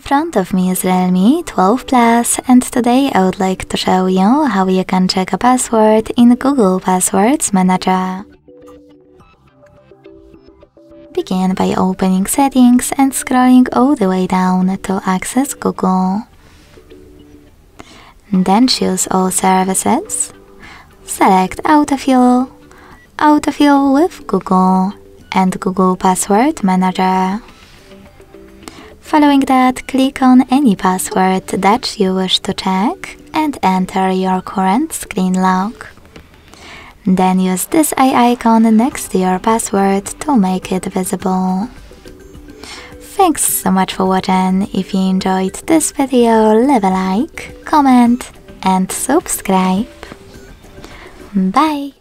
In front of me is Realme 12 Plus and today I would like to show you how you can check a password in Google Passwords Manager. Begin by opening settings and scrolling all the way down to access Google. Then choose all services. Select autofill, autofill with Google and Google Password Manager. Following that, click on any password that you wish to check and enter your current screen lock. Then use this eye icon next to your password to make it visible. Thanks so much for watching. If you enjoyed this video, leave a like, comment and subscribe. Bye!